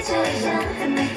재미있는